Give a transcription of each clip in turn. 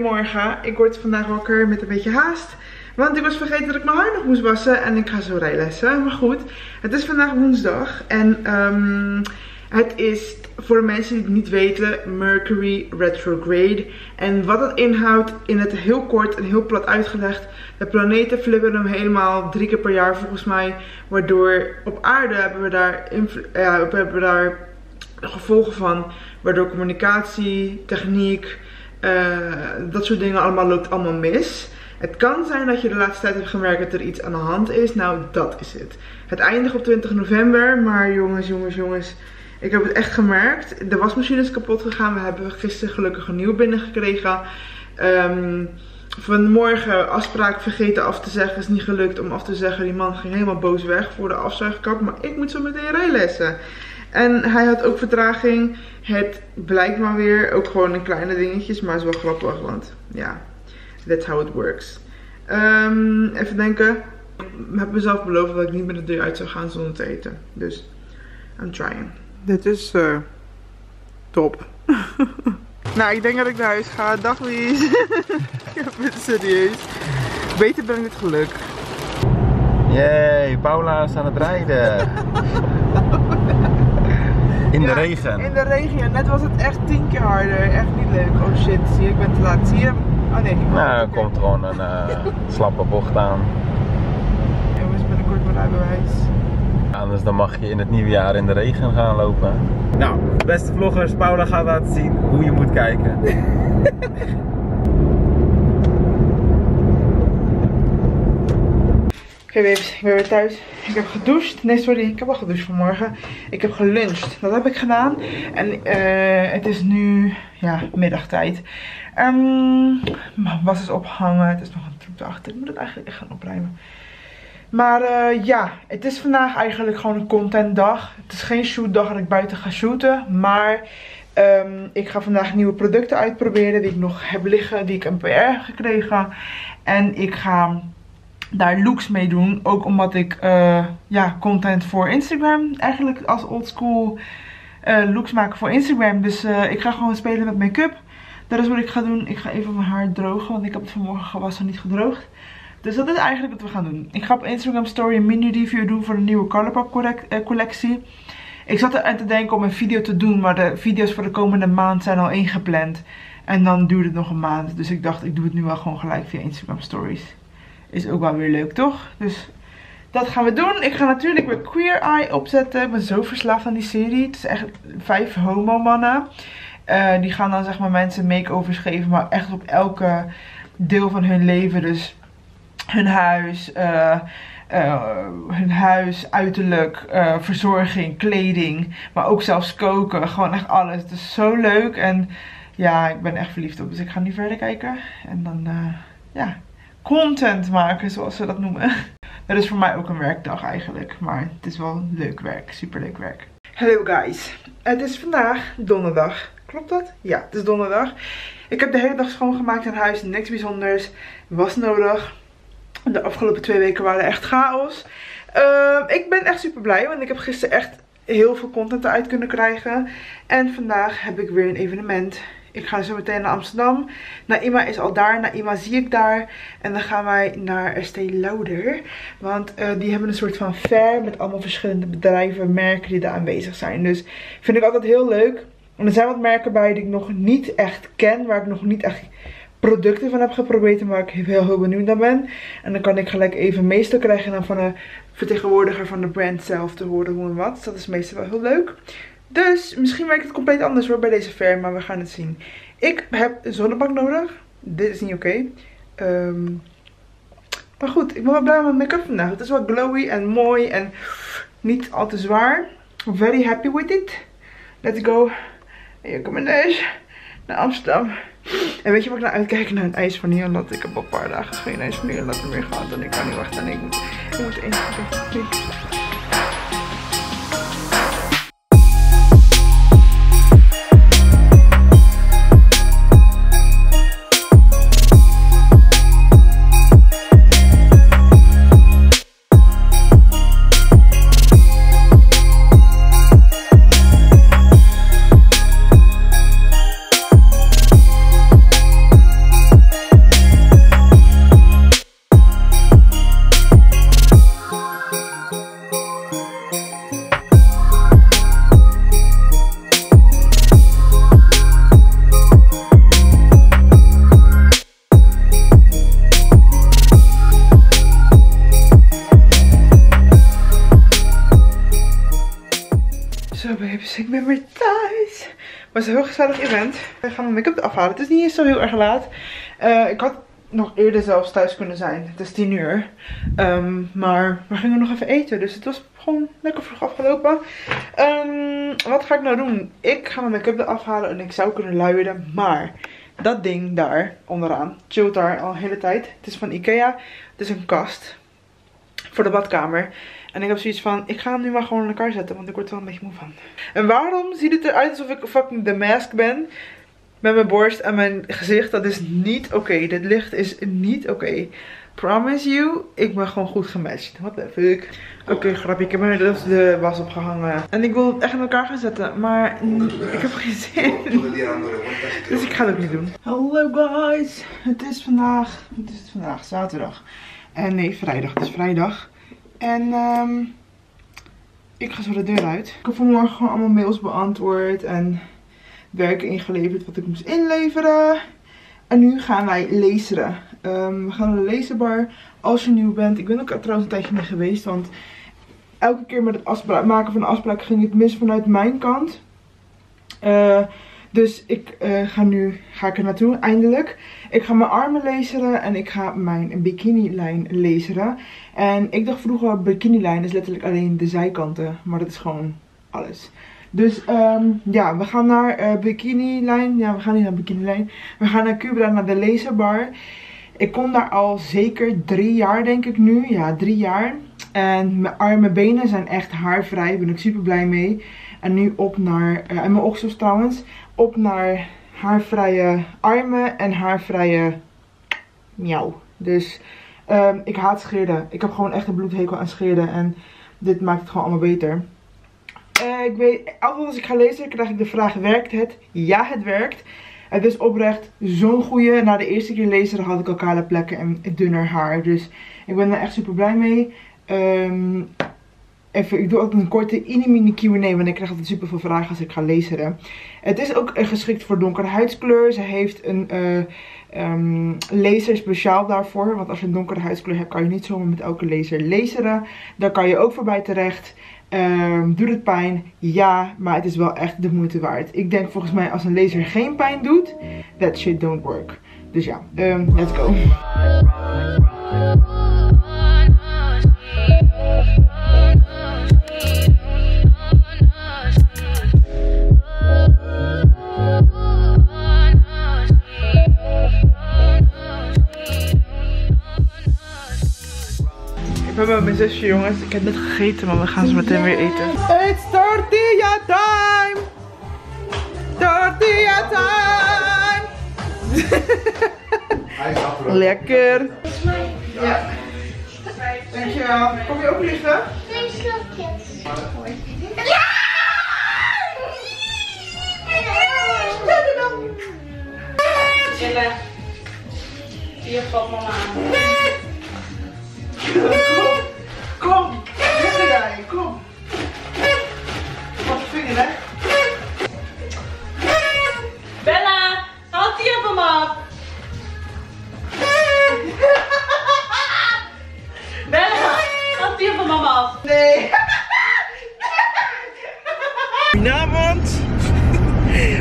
Goedemorgen. Ik word vandaag wakker met een beetje haast. Want ik was vergeten dat ik mijn haar nog moest wassen. En ik ga zo rijlessen. Maar goed, het is vandaag woensdag. En um, het is voor de mensen die het niet weten Mercury retrograde. En wat dat inhoudt in het heel kort en heel plat uitgelegd. De planeten flippen hem helemaal drie keer per jaar volgens mij. Waardoor op aarde hebben we daar, ja, hebben we daar gevolgen van. Waardoor communicatie, techniek, uh, dat soort dingen allemaal loopt allemaal mis. Het kan zijn dat je de laatste tijd hebt gemerkt dat er iets aan de hand is. Nou, dat is het. Het eindigt op 20 november. Maar jongens, jongens, jongens. Ik heb het echt gemerkt. De wasmachine is kapot gegaan. We hebben gisteren gelukkig een nieuw binnengekregen. Um, vanmorgen afspraak vergeten af te zeggen. Is niet gelukt om af te zeggen. Die man ging helemaal boos weg voor de afzuigkap. Maar ik moet zo meteen rijlessen. En hij had ook vertraging. Het blijkt maar weer. Ook gewoon in kleine dingetjes. Maar het is wel grappig. Want ja, that's how it works. Um, even denken. Ik heb mezelf beloofd dat ik niet met de deur uit zou gaan zonder te eten. Dus I'm trying. Dit is uh, top. nou, ik denk dat ik naar huis ga. Dag Lies. ik ben serieus. Beter ben ik het geluk. Yay, Paula is aan het rijden. In de regen. In de regen, ja. Net was het echt tien keer harder. Echt niet leuk. Oh shit, zie je, ik ben te laat. Zie je? Oh nee, niet Nou, er komt gewoon een uh, slappe bocht aan. Jongens, binnenkort mijn rijbewijs. Anders dan mag je in het nieuwe jaar in de regen gaan lopen. Nou, beste vloggers, Paula gaat laten zien hoe je moet kijken. Oké okay, ik ben weer thuis. Ik heb gedoucht. Nee, sorry, ik heb al gedoucht vanmorgen. Ik heb geluncht. Dat heb ik gedaan. En uh, het is nu, ja, middagtijd. Um, mijn was is ophangen. Het is nog een troep erachter. Ik moet het eigenlijk echt gaan opruimen. Maar uh, ja, het is vandaag eigenlijk gewoon een contentdag. Het is geen shootdag dat ik buiten ga shooten. Maar um, ik ga vandaag nieuwe producten uitproberen die ik nog heb liggen. Die ik een PR heb gekregen. En ik ga daar looks mee doen. Ook omdat ik uh, ja, content voor Instagram eigenlijk als oldschool uh, looks maken voor Instagram. Dus uh, ik ga gewoon spelen met make-up. Dat is wat ik ga doen. Ik ga even mijn haar drogen, want ik heb het vanmorgen gewassen niet gedroogd. Dus dat is eigenlijk wat we gaan doen. Ik ga op Instagram story een mini review doen voor de nieuwe Colourpop collectie. Ik zat er aan te denken om een video te doen, maar de video's voor de komende maand zijn al ingepland. En dan duurt het nog een maand. Dus ik dacht, ik doe het nu wel gewoon gelijk via Instagram stories. Is ook wel weer leuk, toch? Dus dat gaan we doen. Ik ga natuurlijk weer Queer Eye opzetten. Ik ben zo verslaafd aan die serie. Het is echt vijf homo mannen. Uh, die gaan dan zeg maar mensen makeovers geven. Maar echt op elke deel van hun leven. Dus hun huis, uh, uh, hun huis, uiterlijk, verzorging, kleding. Maar ook zelfs koken. Gewoon echt alles. Het is zo leuk. En ja, ik ben echt verliefd op. Dus ik ga nu verder kijken. En dan, ja content maken, zoals ze dat noemen. Dat is voor mij ook een werkdag eigenlijk. Maar het is wel leuk werk. Super leuk werk. Hallo guys. Het is vandaag donderdag. Klopt dat? Ja, het is donderdag. Ik heb de hele dag schoongemaakt in huis. Niks bijzonders. Was nodig. De afgelopen twee weken waren echt chaos. Uh, ik ben echt super blij. Want ik heb gisteren echt heel veel content eruit kunnen krijgen. En vandaag heb ik weer een evenement. Ik ga zo meteen naar Amsterdam. Naima is al daar. Naima zie ik daar. En dan gaan wij naar Estee Lauder. Want uh, die hebben een soort van fair met allemaal verschillende bedrijven, merken die daar aanwezig zijn. Dus vind ik altijd heel leuk. En er zijn wat merken bij die ik nog niet echt ken. Waar ik nog niet echt producten van heb geprobeerd. Maar ik heel, heel benieuwd naar ben. En dan kan ik gelijk even meestal krijgen dan van een vertegenwoordiger van de brand zelf te horen hoe en wat. Dus dat is meestal wel heel leuk. Dus misschien werkt het compleet anders hoor bij deze fair, maar we gaan het zien. Ik heb een zonnebank nodig. Dit is niet oké. Um, maar goed, ik ben wel blij met mijn make-up vandaag. Het is wel glowy en mooi en niet al te zwaar. Very happy with it. Let's go. Hier komt mijn neus. Naar Amsterdam. En weet je wat ik nou uitkijk? Naar een ijs van. Omdat ik heb al een paar dagen geen ijs meer laten meer gehad. En ik kan niet wachten. En ik moet, ik moet één was een heel gezellig event. We gaan mijn make-up afhalen. Het is niet zo heel erg laat. Uh, ik had nog eerder zelfs thuis kunnen zijn. Het is 10 uur. Um, maar we gingen nog even eten. Dus het was gewoon lekker vroeg afgelopen. Um, wat ga ik nou doen? Ik ga mijn make-up eraf halen en ik zou kunnen luieren. Maar dat ding daar onderaan chillt daar al een hele tijd. Het is van Ikea. Het is een kast voor de badkamer. En ik heb zoiets van, ik ga hem nu maar gewoon in elkaar zetten, want ik word er wel een beetje moe van. En waarom ziet het eruit alsof ik fucking de mask ben? Met mijn borst en mijn gezicht, dat is niet oké. Dit licht is niet oké. Promise you, ik ben gewoon goed gematcht. What the fuck? Oké, okay, grapje. Ik heb mijn dus de was opgehangen. En ik wil het echt in elkaar gaan zetten. Maar ik heb geen zin. Dus ik ga het ook niet doen. Hallo guys. Het is vandaag, wat is het vandaag? Zaterdag. En nee, vrijdag. Het is vrijdag. En um, ik ga zo de deur uit. Ik heb vanmorgen gewoon allemaal mails beantwoord. En werk ingeleverd wat ik moest inleveren. En nu gaan wij lezen. Um, we gaan naar de lezenbar als je nieuw bent. Ik ben ook trouwens een tijdje niet geweest. Want elke keer met het maken van een afspraak ging het mis vanuit mijn kant. Uh, dus ik uh, ga nu ga ik er naartoe, eindelijk. Ik ga mijn armen laseren en ik ga mijn bikini lijn laseren. En ik dacht vroeger, bikini lijn is letterlijk alleen de zijkanten. Maar dat is gewoon alles. Dus um, ja, we gaan naar uh, bikini lijn. Ja, we gaan niet naar bikini lijn. We gaan naar Cuba, naar de laserbar. Ik kom daar al zeker drie jaar denk ik nu. Ja, drie jaar. En mijn armen benen zijn echt haarvrij. Daar ben ik super blij mee. En nu op naar, uh, en mijn oksels trouwens, op naar haarvrije armen en haarvrije miauw. Dus um, ik haat scheren. Ik heb gewoon echt een bloedhekel aan scheren. En dit maakt het gewoon allemaal beter. Uh, ik weet, altijd als ik ga lezen krijg ik de vraag, werkt het? Ja, het werkt. Het is oprecht zo'n goede. Na de eerste keer lezen had ik al kale plekken en dunner haar. Dus ik ben er echt super blij mee. Um, even, ik doe altijd een korte mini Q&A, want ik krijg altijd super veel vragen als ik ga lezen. Het is ook geschikt voor donkere huidskleur. Ze heeft een uh, um, laser speciaal daarvoor. Want als je een donkere huidskleur hebt, kan je niet zomaar met elke laser laseren. Daar kan je ook voorbij terecht. Um, doet het pijn? Ja, maar het is wel echt de moeite waard. Ik denk volgens mij als een laser geen pijn doet, that shit don't work. Dus ja, let's go. Mijn zusje jongens. Ik heb net gegeten, maar we gaan ze meteen weer eten. It's tortilla time! Tortilla time! Lekker! Ja. Dankjewel. Kom je ook liggen? Twee slokjes. Ja! Chillen. Hier valt mama aan. Kom, zitten daar, kom. Wat vinger weg. Bella, haal die op hem af. Bella, haal die op hem af. Nee. Goedenavond.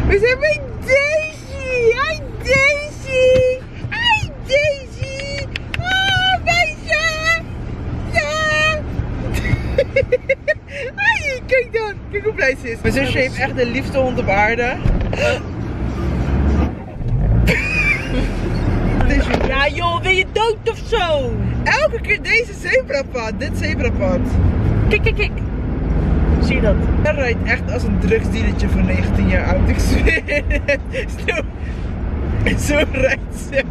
We zijn bij Daisy. Hi Daisy. Hi Daisy. Oh, meisje. Ja. Hi, kijk ze is. Mijn zusje heeft echt de liefste hond op aarde. Ja joh, wil je dood of zo? elke keer deze zebrapad. Dit zebrapad. Kijk, kijk, kijk. Zie je dat? Hij rijdt echt als een drugsdealertje van 19 jaar oud. Ik zweer het. Zo, zo rijdt ze.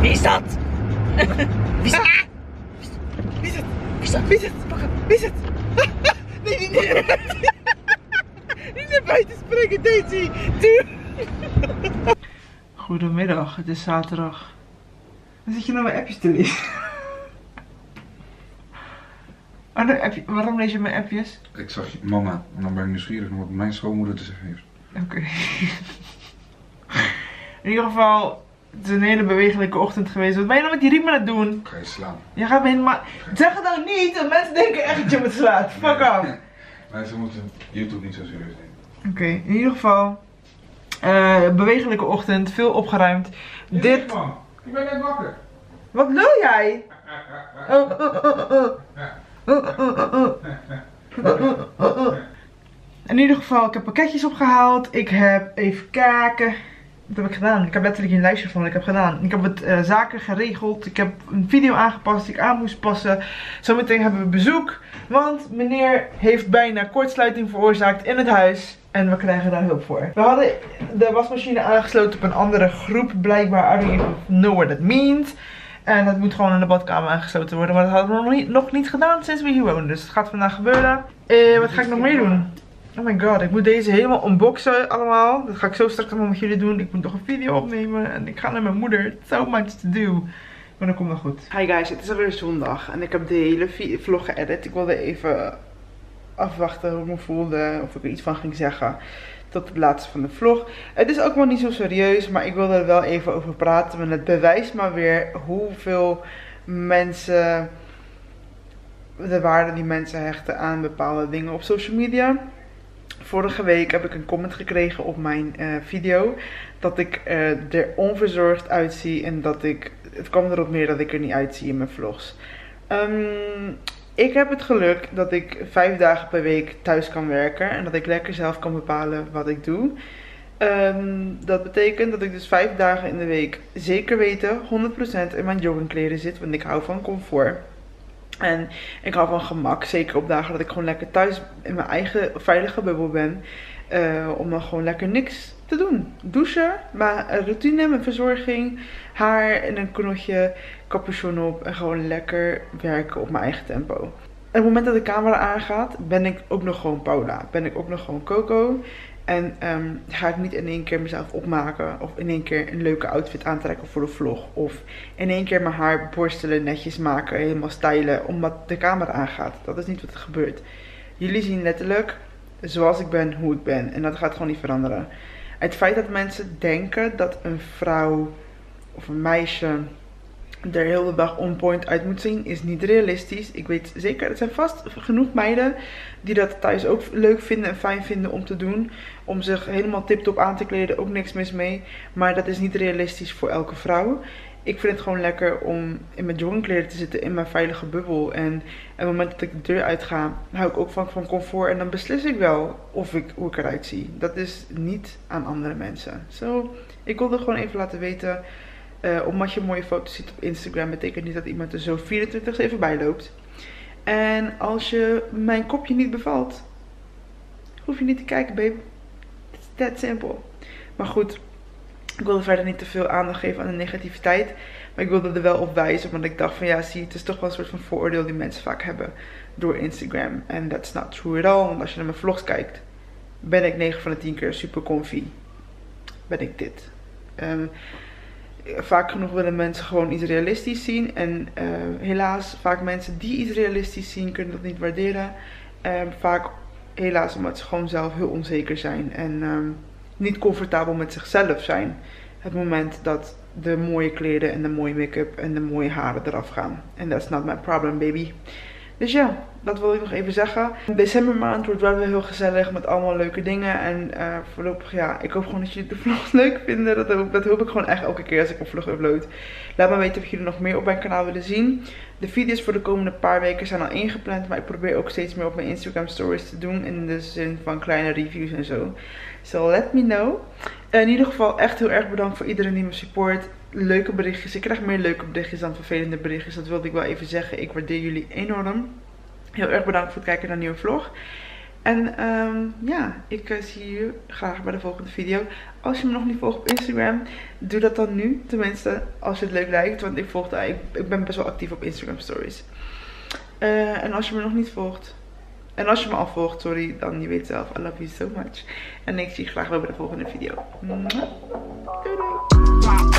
Wie is dat? Wie is dat? Wie is het? Wie is het? Wie is. Wie is het? Nee, niet naar. Niet naar buiten springen, Daisy. Doe. Goedemiddag, het is zaterdag. Dan zit je nou mijn appjes te lezen. Oh, nee, appje- Waarom lees je mijn appjes? Ik zag je mama en dan ben ik nieuwsgierig naar wat mijn schoonmoeder te zeggen heeft. Oké. In ieder geval, het is een hele bewegelijke ochtend geweest. Wat ben je nou met die riem aan het doen? Ik ga je slaan. Je gaat me helemaal... Zeg het nou niet, want mensen denken echt dat je me slaat. Fuck off. Mensen moeten YouTube niet zo serieus nemen. Oké, in ieder geval. eh, bewegelijke ochtend, veel opgeruimd. Dit. man. Ik ben net wakker. Wat lul jij? In ieder geval, ik heb pakketjes opgehaald. Ik heb even kijken. Wat heb ik gedaan? Ik heb letterlijk een lijstje van wat ik heb gedaan. Ik heb wat eh, zaken geregeld. Ik heb een video aangepast die ik aan moest passen. Zometeen hebben we bezoek. Want meneer heeft bijna kortsluiting veroorzaakt in het huis. En we krijgen daar hulp voor. We hadden de wasmachine aangesloten op een andere groep. Blijkbaar, I don't know what that means. En dat moet gewoon in de badkamer aangesloten worden. Maar dat hadden we nog niet, nog niet gedaan sinds we hier wonen. Dus het gaat vandaag gebeuren. Eh, wat ga ik nog meer doen? Oh my god, ik moet deze helemaal unboxen allemaal. Dat ga ik zo straks allemaal met jullie doen. Ik moet nog een video opnemen. En ik ga naar mijn moeder. So much to do. Maar dat komt wel goed. Hi guys, het is alweer zondag. En ik heb de hele vlog geëdit. Ik wilde even afwachten hoe ik me voelde. Of ik er iets van ging zeggen. Tot het laatste van de vlog. Het is ook wel niet zo serieus. Maar ik wilde er wel even over praten. Want het bewijst maar weer hoeveel mensen... De waarde die mensen hechten aan bepaalde dingen op social media. Vorige week heb ik een comment gekregen op mijn eh, video. Dat ik eh, er onverzorgd uitzie. En dat ik. Het kwam erop neer dat ik er niet uitzie in mijn vlogs. Ehm, ik heb het geluk dat ik vijf dagen per week thuis kan werken. En dat ik lekker zelf kan bepalen wat ik doe. Ehm, dat betekent dat ik dus vijf dagen in de week zeker weten 100% in mijn joggingkleren zit. Want ik hou van comfort. En ik hou van gemak. Zeker op dagen dat ik gewoon lekker thuis in mijn eigen veilige bubbel ben. eh, om dan gewoon lekker niks te doen. Douchen, mijn routine, mijn verzorging, haar in een knotje, capuchon op en gewoon lekker werken op mijn eigen tempo. En op het moment dat de camera aangaat, ben ik ook nog gewoon Paula. Ben ik ook nog gewoon Coco. En ehm, ga ik niet in één keer mezelf opmaken. Of in één keer een leuke outfit aantrekken voor de vlog. Of in één keer mijn haar borstelen, netjes maken, helemaal stylen. Omdat de camera aangaat. Dat is niet wat er gebeurt. Jullie zien letterlijk zoals ik ben, hoe ik ben. En dat gaat gewoon niet veranderen. Het feit dat mensen denken dat een vrouw of een meisje er heel de dag on point uit moet zien, is niet realistisch. Ik weet zeker, er zijn vast genoeg meiden die dat thuis ook leuk vinden en fijn vinden om te doen. Om zich helemaal tip-top aan te kleden, ook niks mis mee. Maar dat is niet realistisch voor elke vrouw. Ik vind het gewoon lekker om in mijn joggingkleren te zitten, in mijn veilige bubbel. En op het moment dat ik de deur uitga, hou ik ook van, van comfort. En dan beslis ik wel of ik, hoe ik eruit zie. Dat is niet aan andere mensen. Zo, ik wilde gewoon even laten weten. Eh, omdat je mooie foto's ziet op Instagram, betekent niet dat iemand er zo 24-7 bij loopt. En als je mijn kopje niet bevalt, hoef je niet te kijken, babe. It's that simple. Maar goed, ik wilde verder niet te veel aandacht geven aan de negativiteit. Maar ik wilde er wel op wijzen. Want ik dacht van ja, zie, het is toch wel een soort van vooroordeel die mensen vaak hebben door Instagram. En that's not true at all. Want als je naar mijn vlogs kijkt, ben ik 9 van de 10 keer super comfy. Ben ik dit. Ehm, vaak genoeg willen mensen gewoon iets realistisch zien. En eh, helaas, vaak mensen die iets realistisch zien, kunnen dat niet waarderen. Ehm, vaak helaas omdat ze gewoon zelf heel onzeker zijn. En ehm, niet comfortabel met zichzelf zijn. Het moment dat de mooie kleren en de mooie make-up en de mooie haren eraf gaan. En that's not my problem, baby. Dus ja, dat wil ik nog even zeggen. Decembermaand wordt wel weer heel gezellig met allemaal leuke dingen. En eh, voorlopig, ja, ik hoop gewoon dat jullie de vlogs leuk vinden. Dat hoop, dat hoop ik gewoon echt elke keer als ik een vlog upload. Laat me weten of jullie nog meer op mijn kanaal willen zien. De video's voor de komende paar weken zijn al ingepland. Maar ik probeer ook steeds meer op mijn Instagram stories te doen. In de zin van kleine reviews en zo. So let me know. In ieder geval echt heel erg bedankt voor iedereen die me support. Leuke berichtjes. Ik krijg meer leuke berichtjes dan vervelende berichtjes. Dat wilde ik wel even zeggen. Ik waardeer jullie enorm. Heel erg bedankt voor het kijken naar een nieuwe vlog. En ehm, ja, ik eh, zie je graag bij de volgende video. Als je me nog niet volgt op Instagram, doe dat dan nu. Tenminste, als je het leuk lijkt. Want ik, volg daar, ik, ben best wel actief op Instagram stories. Eh, en als je me nog niet volgt. En als je me al volgt, sorry, dan je weet zelf. I love you so much. En ik zie je graag weer bij de volgende video. Doei doei.